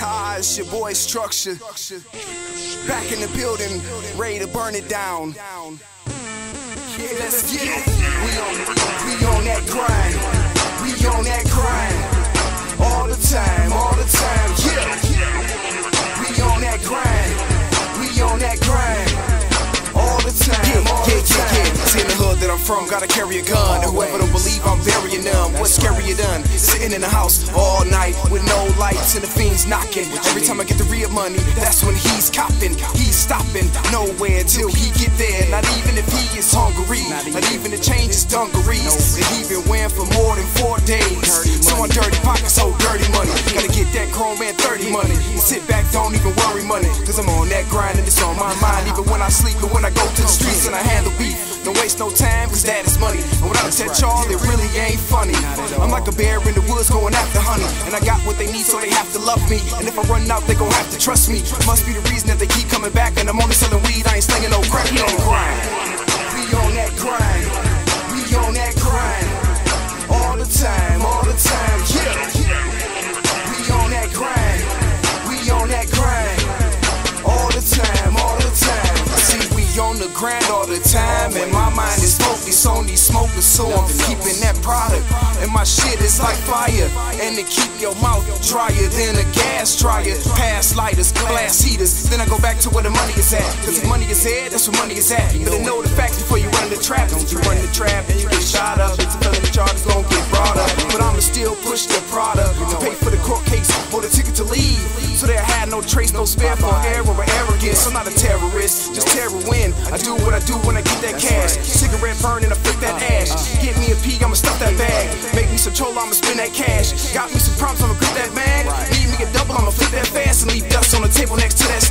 it's your boy Structure. Back in the building, ready to burn it down. Yeah, let's get it. We on, from, gotta carry a gun. And whoever don't believe I'm burying them. What's scarier done? Sitting in the house all night with no lights and the fiends knocking. Every time I get the real money, that's when he's copping. He's stopping nowhere till he get there. Not even if he is hungry. Not even to change his dungarees that he been wearing for more than four days. So I'm dirty pockets, so dirty money. Gotta get that chrome man 30 money. Sit back, don't even worry money. No time, cause that is money. And without that y'all, it really ain't funny. I'm like a bear in the woods going after honey. And I got what they need, so they have to love me. And if I run out, they gon' have to trust me. Must be the reason that they keep coming back. And I'm only selling weed, I ain't slinging no crack. The grind. The grind all the time, and my mind is focused on these smokers, so I'm keeping that product. And my shit is like fire, and to keep your mouth drier than a gas dryer. Pass lighters, glass heaters, then I go back to where the money is at. Cause if money is here, that's where money is at. Better know the facts before you run the trap. If you run the trap and you get shot up, it's a felony charge is gonna get no trace, no spare for error or arrogance. I'm not a terrorist, just terror win. I do what I do when I get that cash. Cigarette burn and I flip that ash. Get me a pea, I'ma stuff that bag. Make me some chola, I'ma spend that cash. Got me some prompts, I'ma grip that bag. Need me a double, I'ma flip that fast and leave dust on the table next to that